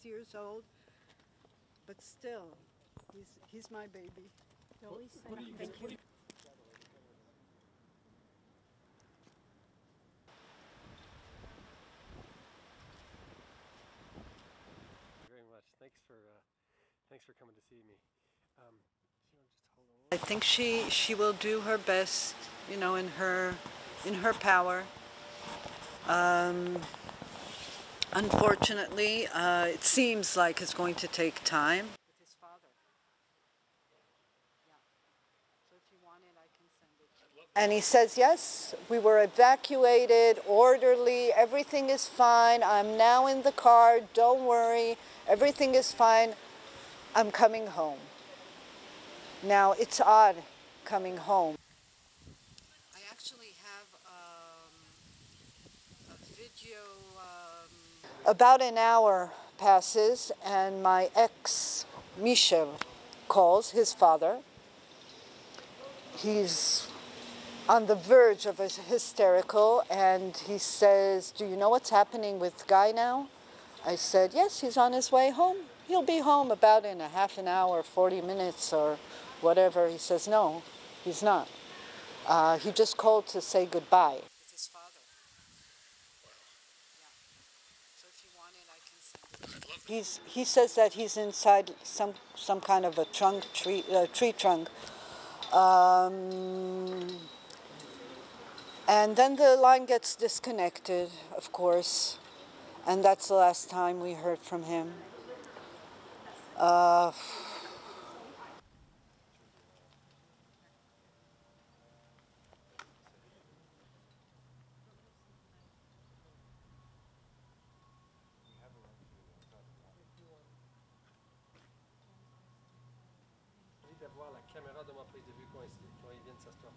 six years old, but still, he's, he's my baby. Thank you. very much. Thanks for uh, thanks for coming to see me. Um, you know, just hold on. I think she she will do her best, you know, in her in her power. Um, unfortunately, uh, it seems like it's going to take time. With his father. Yeah. So if you want it, I can send it. And he says, yes, we were evacuated, orderly, everything is fine. I'm now in the car, don't worry, everything is fine. I'm coming home. Now, it's odd coming home. I actually have um, a video. Um... About an hour passes, and my ex, Michel, calls his father. He's on the verge of a hysterical, and he says, Do you know what's happening with Guy now? I said, Yes, he's on his way home. He'll be home about in a half an hour, 40 minutes, or whatever. He says, No, he's not. Uh, he just called to say goodbye. With his father. So if you want it, I can send it. He's, he says that he's inside some, some kind of a trunk, tree, uh, tree trunk. Um, and then the line gets disconnected, of course, and that's the last time we heard from him. Uh, voir la caméra de ma prise de vue quand il vient de s'asseoir.